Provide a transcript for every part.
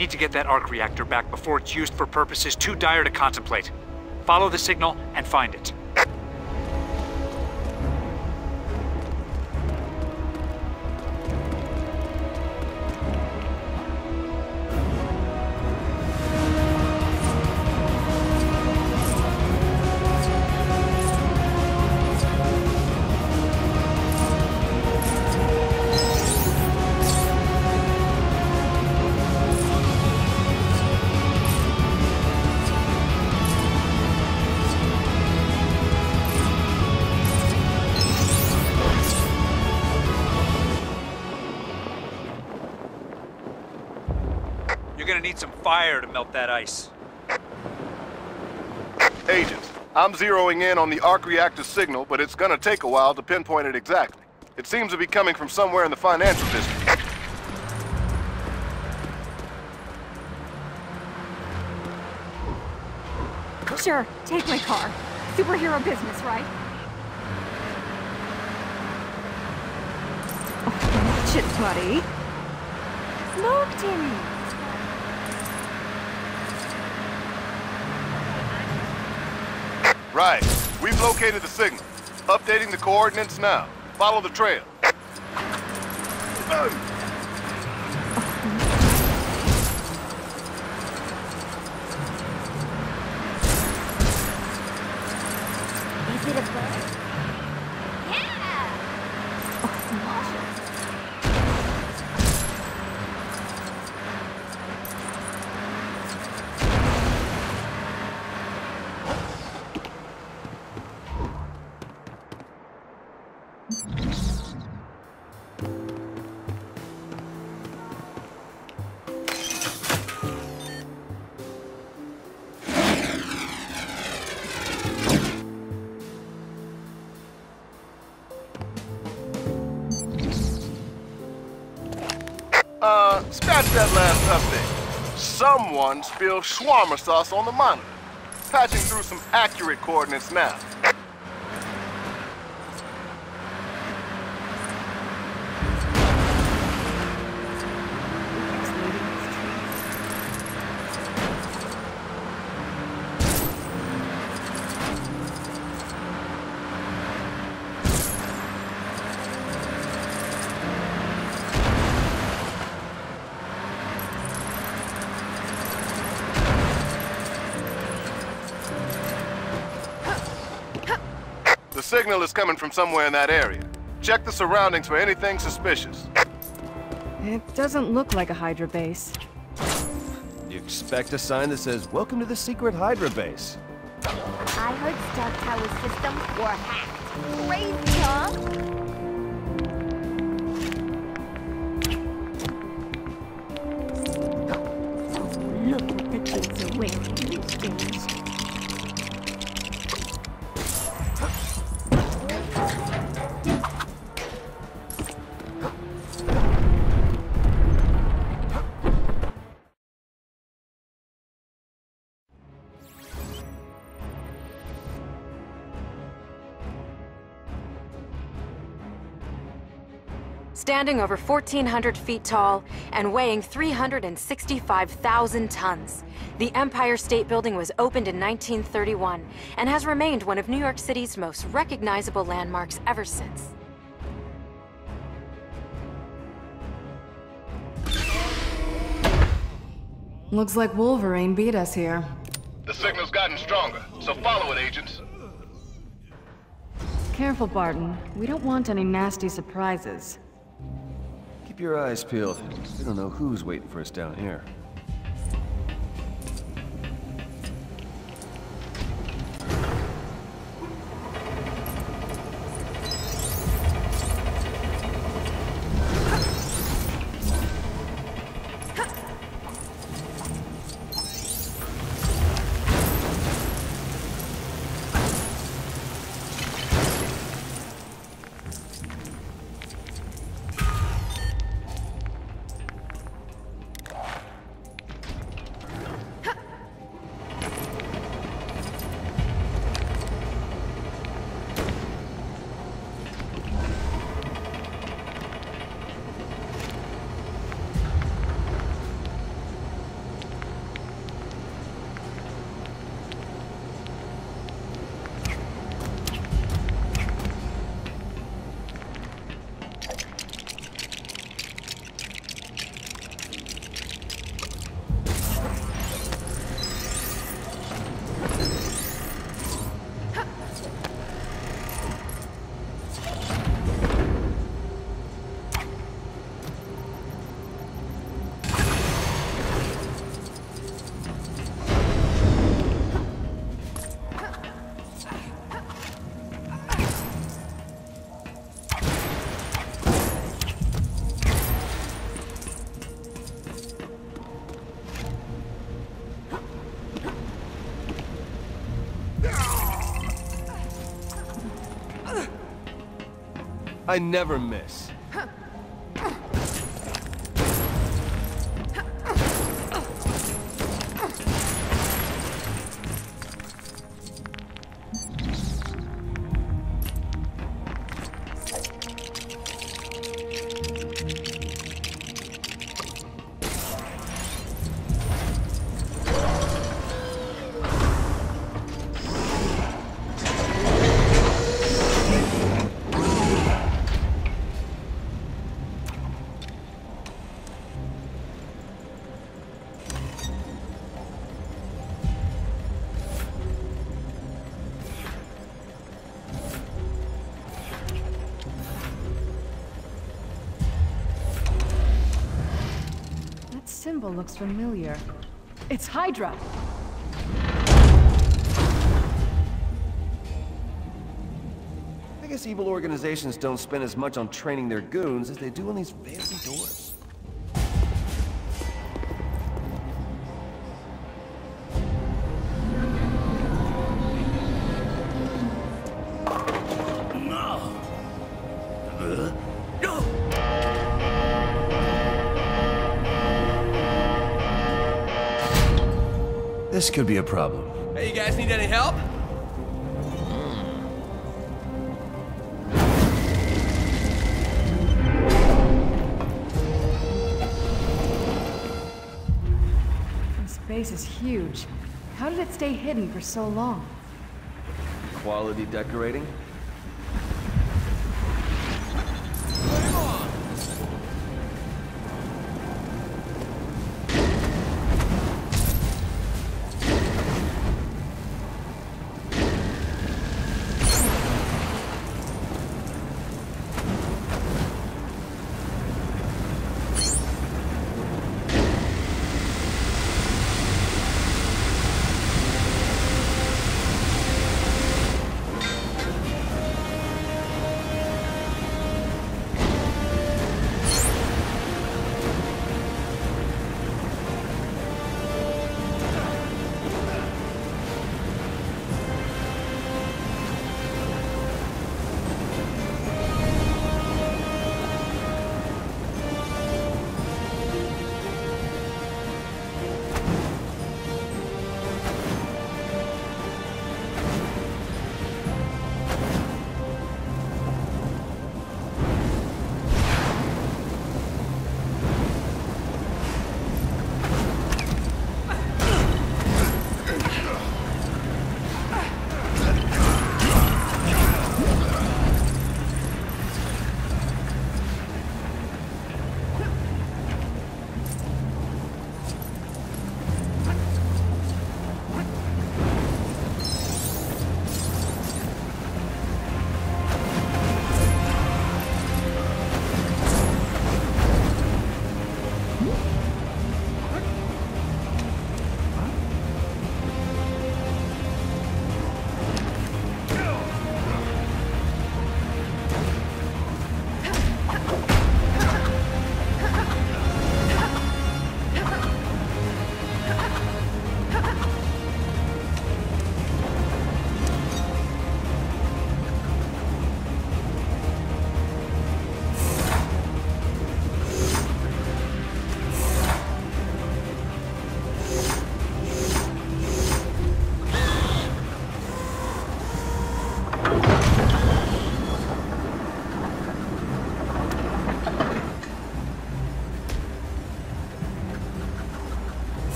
need to get that arc reactor back before it's used for purposes too dire to contemplate. Follow the signal and find it. You're gonna need some fire to melt that ice. Agents, I'm zeroing in on the arc reactor signal, but it's gonna take a while to pinpoint it exactly. It seems to be coming from somewhere in the financial district. Sure, take my car. Superhero business, right? Oh, watch it, buddy. Smoke, Timmy. Right. We've located the signal. Updating the coordinates now. Follow the trail. That last update. Someone spilled shawarma sauce on the monitor. Patching through some accurate coordinates now. The signal is coming from somewhere in that area. Check the surroundings for anything suspicious. It doesn't look like a Hydra base. You expect a sign that says, Welcome to the secret Hydra base. I heard Stark Tower systems were hacked. Crazy, huh? Standing over 1,400 feet tall and weighing 365,000 tons, the Empire State Building was opened in 1931 and has remained one of New York City's most recognizable landmarks ever since. Looks like Wolverine beat us here. The signal's gotten stronger, so follow it, agents. Careful, Barton. We don't want any nasty surprises. Keep your eyes peeled. We don't know who's waiting for us down here. I never miss. Symbol looks familiar. It's Hydra! I guess evil organizations don't spend as much on training their goons as they do on these fancy doors. This could be a problem. Hey, you guys need any help? This base is huge. How did it stay hidden for so long? Quality decorating?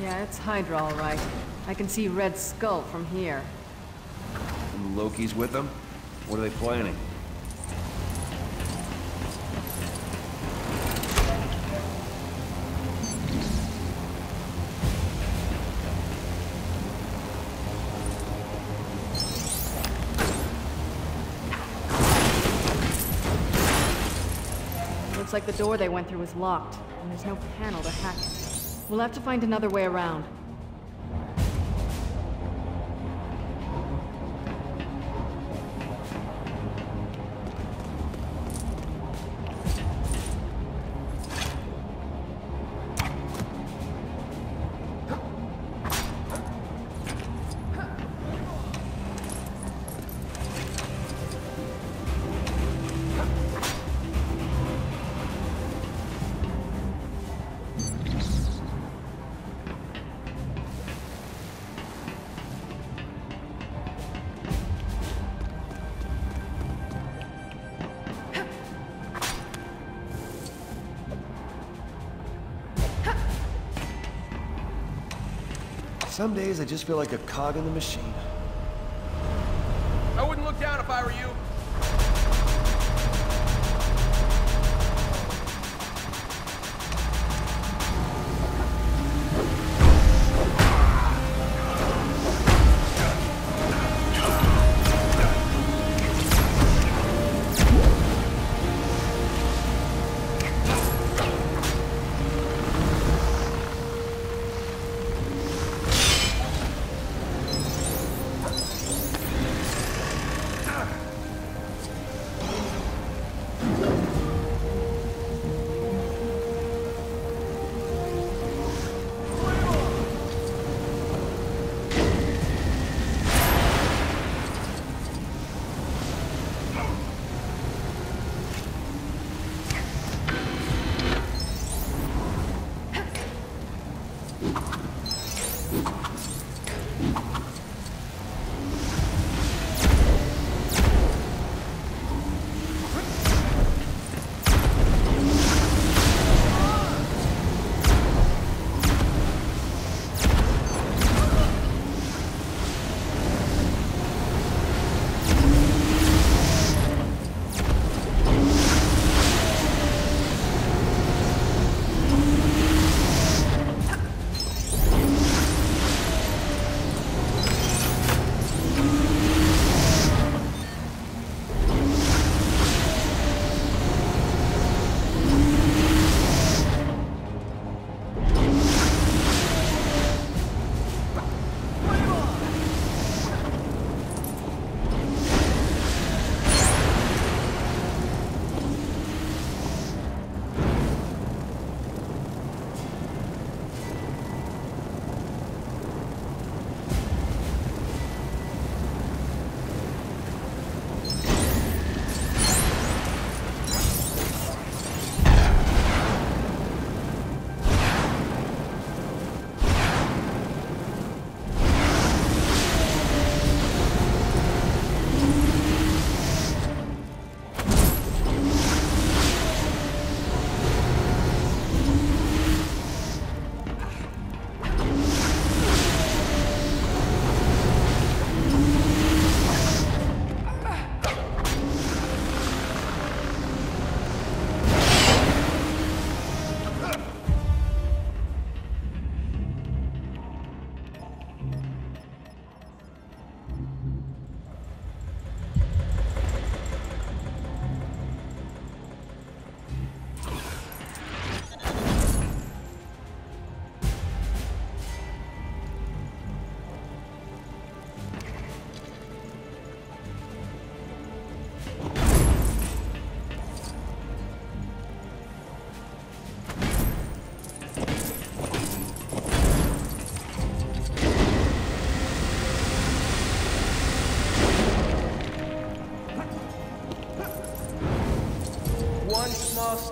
Yeah, it's Hydra all right. I can see Red Skull from here. And Loki's with them? What are they planning? Looks like the door they went through is locked, and there's no panel to hack it. We'll have to find another way around. Some days I just feel like a cog in the machine.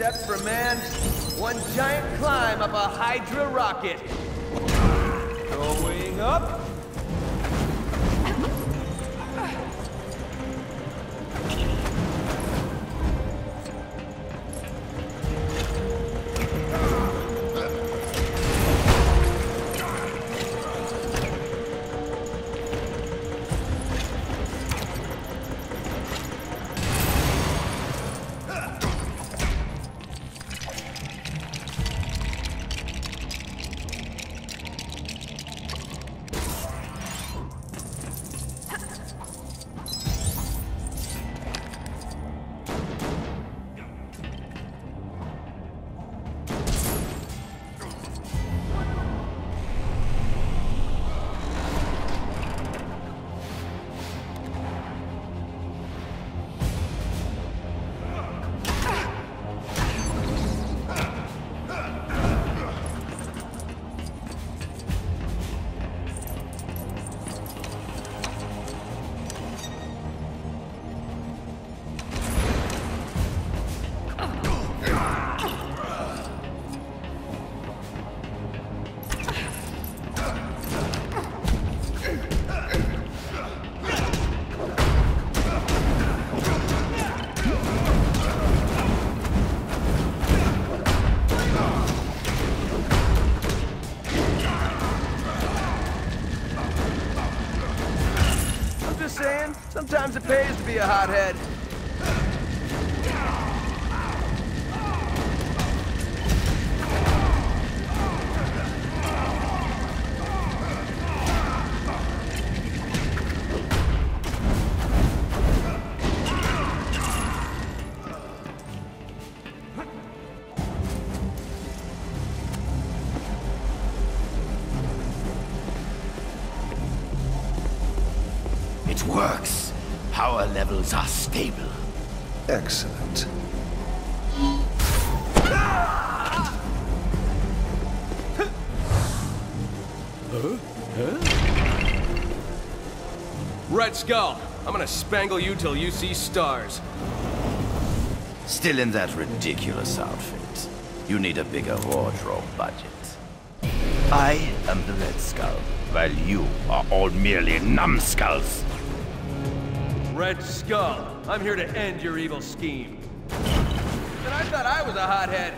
Step for man, one giant climb up a Hydra rocket. Be a hothead. Skull, I'm gonna spangle you till you see stars. Still in that ridiculous outfit. You need a bigger wardrobe budget. I am the Red Skull, while you are all merely numbskulls. Red Skull, I'm here to end your evil scheme. And I thought I was a hothead.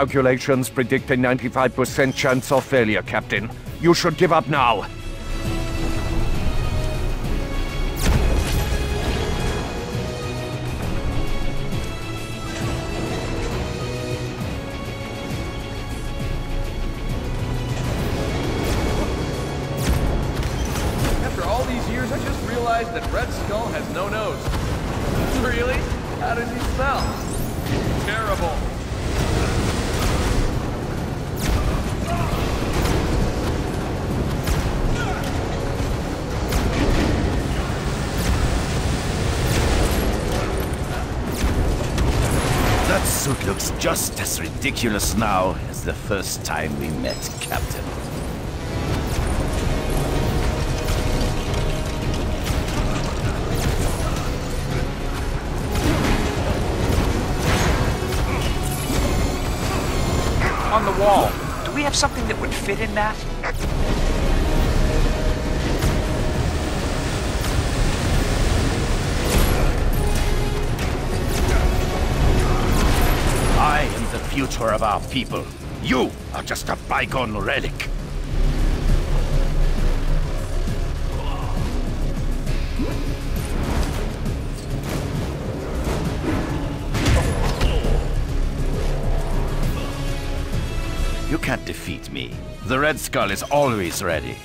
Calculations predict a 95% chance of failure, Captain. You should give up now. Just as ridiculous now as the first time we met, Captain. On the wall, do we have something that would fit in that? I am the future of our people. You are just a bygone relic. You can't defeat me. The Red Skull is always ready.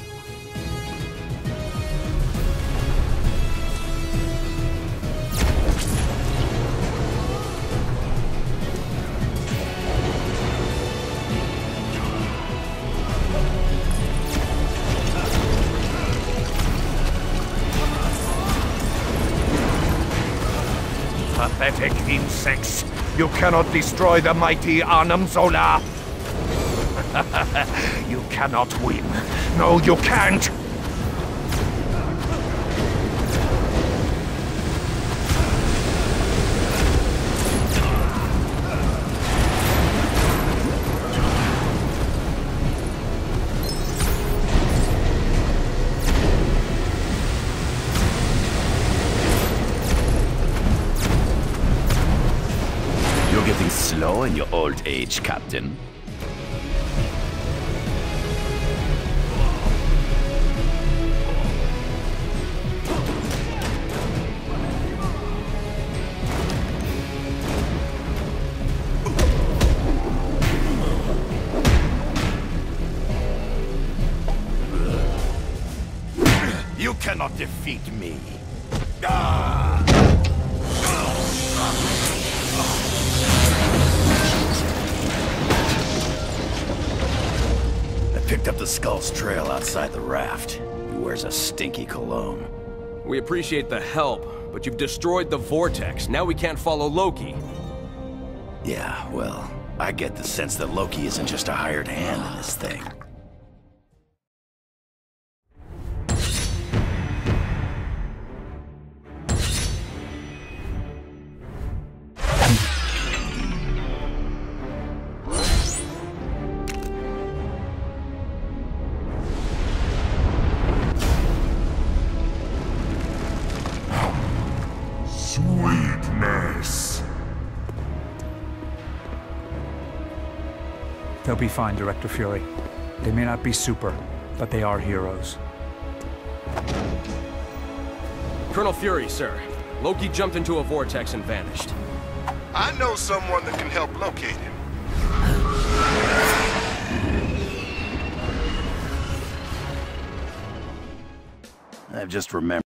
Pathetic insects. You cannot destroy the mighty Arnim Zola. you cannot win. No, you can't. Captain. You cannot defeat me. The skull's trail outside the raft. He wears a stinky cologne. We appreciate the help, but you've destroyed the vortex. Now we can't follow Loki. Yeah, well, I get the sense that Loki isn't just a hired hand in this thing. They'll be fine, Director Fury. They may not be super, but they are heroes. Colonel Fury, sir. Loki jumped into a vortex and vanished. I know someone that can help locate him. I've just remembered.